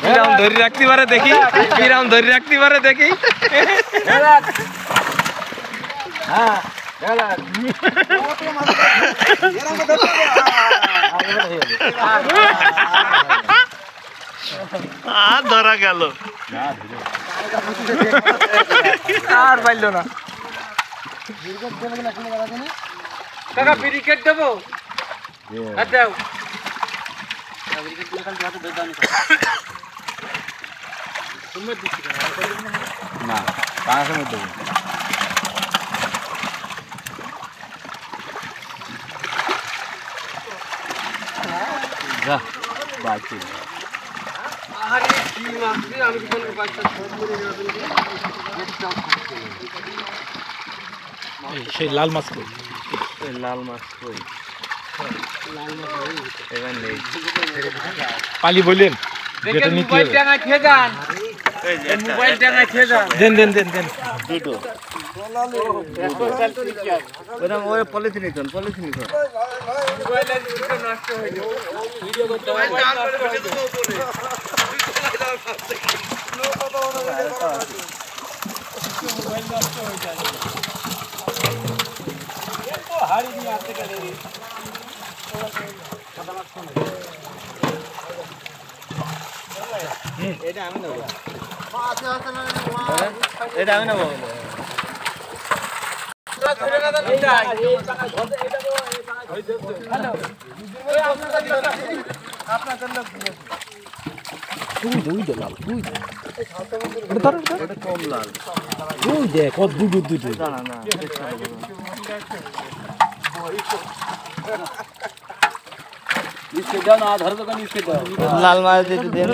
কিরাম ধরে রাখতে পারে দেখি কিরাম ধরে রাখতে পারে দেখি হ্যাঁ আর ধরা গেল। আর পাইল না। কাকা ব্রিকেট দেবো? আর দাও। না পাঁচশো মধ্যে বাচ্চা সেই লাল মাছ কই? লাল মাছ কই? এবার নেই। পালি বললেন যেটা মোবাইল খেয়ে যান। খেয়ে যান। দেন দেন দেন দেন। দুটো ওই পলিথিন কোন পলিথিন কোন মোবাইলের ভিডিও নষ্ট যাবে ভিডিও করতে হবে মোবাইল নষ্ট হয়ে যাবে এটা আমি নেব। এটা ধর এটা কম লাল দুই দে কত দুই দুই দুই দুই না না না লাল মাছ দিতে দেন